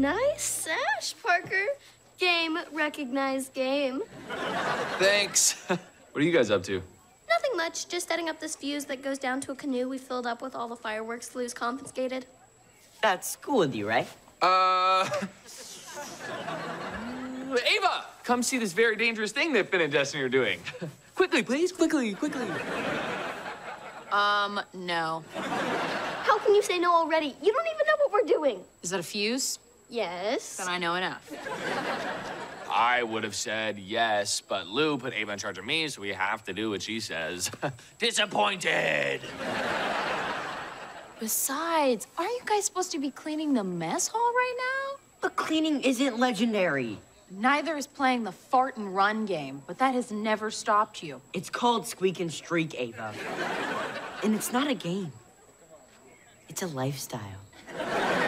Nice sash, Parker. Game, recognized game. Thanks. what are you guys up to? Nothing much, just setting up this fuse that goes down to a canoe we filled up with all the fireworks Lou's confiscated. That's cool with you, right? Uh. Ava, come see this very dangerous thing that Finn and Destiny are doing. quickly, please, quickly, quickly. Um, no. How can you say no already? You don't even know what we're doing. Is that a fuse? Yes. Then I know enough. I would have said yes, but Lou put Ava in charge of me, so we have to do what she says. Disappointed. Besides, aren't you guys supposed to be cleaning the mess hall right now? But cleaning isn't legendary. Neither is playing the fart and run game, but that has never stopped you. It's called Squeak and Streak, Ava. And it's not a game. It's a lifestyle.